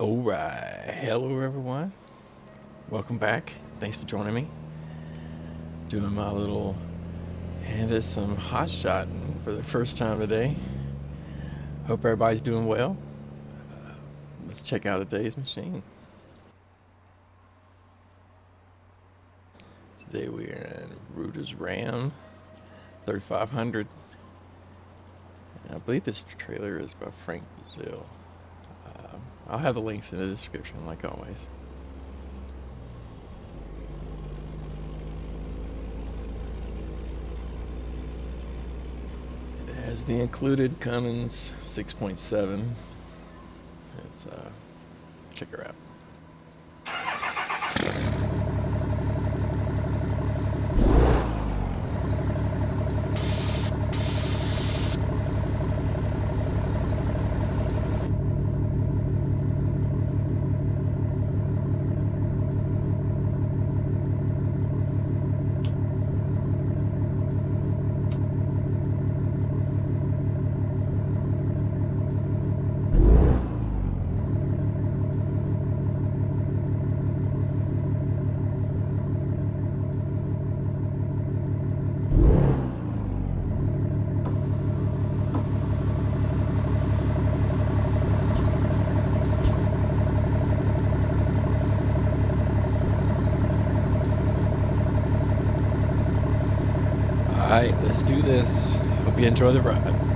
All right. Hello, everyone. Welcome back. Thanks for joining me. Doing my little hand at some hot shotting for the first time today. Hope everybody's doing well. Uh, let's check out today's machine. Today we are in Ruder's Ram 3500. I believe this trailer is by Frank Brasil. I'll have the links in the description, like always. It has the included Cummins 6.7. It's uh, check her out. This. Hope you enjoy the ride.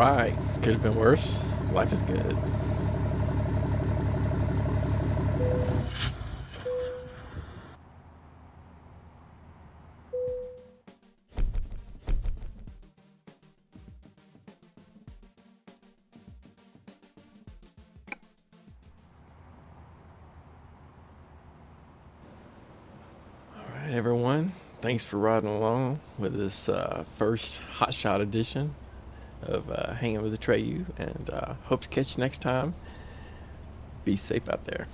Right. Could have been worse. Life is good. All right, everyone. Thanks for riding along with this uh, first Hotshot edition of uh, Hanging with Atreyu, and uh, hope to catch you next time. Be safe out there.